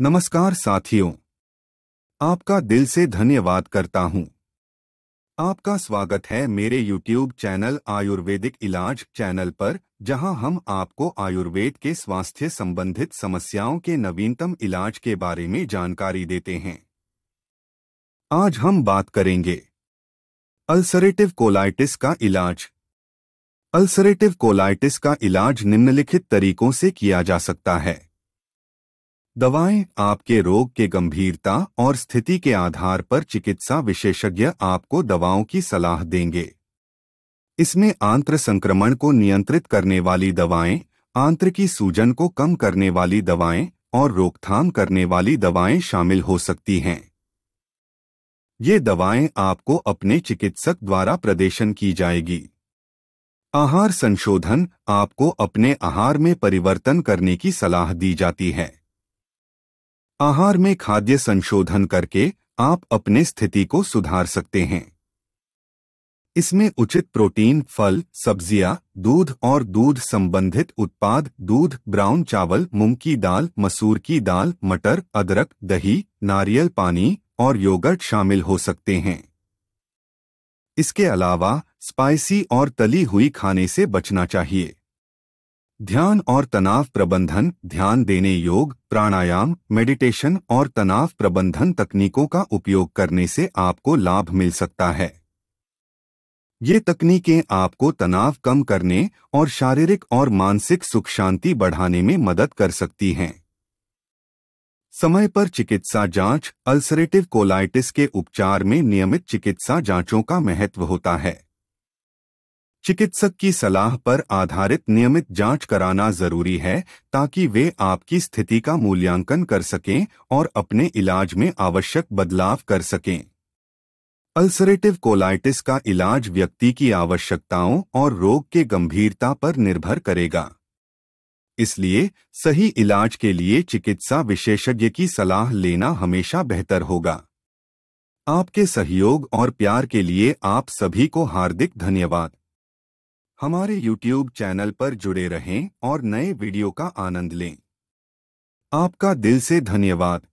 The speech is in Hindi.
नमस्कार साथियों। आपका दिल से धन्यवाद करता हूँ। आपका स्वागत है मेरे YouTube चैनल आयुर्वेदिक इलाज चैनल पर, जहाँ हम आपको आयुर्वेद के स्वास्थ्य संबंधित समस्याओं के नवीनतम इलाज के बारे में जानकारी देते हैं। आज हम बात करेंगे। अल्सरेटिव कोलाइटिस का इलाज। अल्सरेटिव कोलाइटिस का इलाज निम्नलिखित तरीकों से किया जा सकता है। दवाएँ आपके रोग के गंभीरता और स्थिति के आधार पर चिकित्सा विशेषज्ञ आपको दवाओं की सलाह देंगे। इसमें आंत्र संक्रमण को नियंत्रित करने वाली दवाएँ आंत्र की सूजन को कम करने वाली दवाएँ और रोकथाम करने वाली दवाएँ शामिल हो सकती हैं। ये दवाएँ आपको अपने चिकित्सक द्वारा प्रदेशन की जाएगी। आहार संशोधन आपको अपने आहार में परिवर्तन करने की सलाह दी जाती है। आहार में खाद्य संशोधन करके आप अपने स्थिति को सुधार सकते हैं। इसमें उचित प्रोटीन फल सब्ज़ियाँ, दूध और दूध संबंधित उत्पाद दूध ब्राउन चावल मूंग की दाल मसूर की दाल मटर अदरक दही नारियल पानी और योगर्ट शामिल हो सकते हैं। इसके अलावा स्पाइसी और तली हुई खाने से बचना चाहिए। ध्यान और तनाव प्रबंधन, ध्यान देने योग, प्राणायाम मेडिटेशन और तनाव प्रबंधन तकनीकों का उपयोग करने से आपको लाभ मिल सकता है। ये तकनीकें आपको तनाव कम करने और शारीरिक और मानसिक सुख शांति बढ़ाने में मदद कर सकती हैं। समय पर चिकित्सा जाँच, अल्सरेटिव कोलाइटिस के उपचार में नियमित चिकित्सा जांचों का महत्व होता है। चिकित्सक की सलाह पर आधारित नियमित जाँच कराना ज़रूरी है ताकि वे आपकी स्थिति का मूल्यांकन कर सकें और अपने इलाज में आवश्यक बदलाव कर सकें। अल्सरेटिव कोलाइटिस का इलाज व्यक्ति की आवश्यकताओं और रोग के गंभीरता पर निर्भर करेगा। इसलिए सही इलाज के लिए चिकित्सा विशेषज्ञ की सलाह लेना हमेशा बेहतर होगा। आपके सहयोग और प्यार के लिए आप सभी को हार्दिक धन्यवाद। हमारे YouTube चैनल पर जुड़े रहें और नए वीडियो का आनंद लें। आपका दिल से धन्यवाद।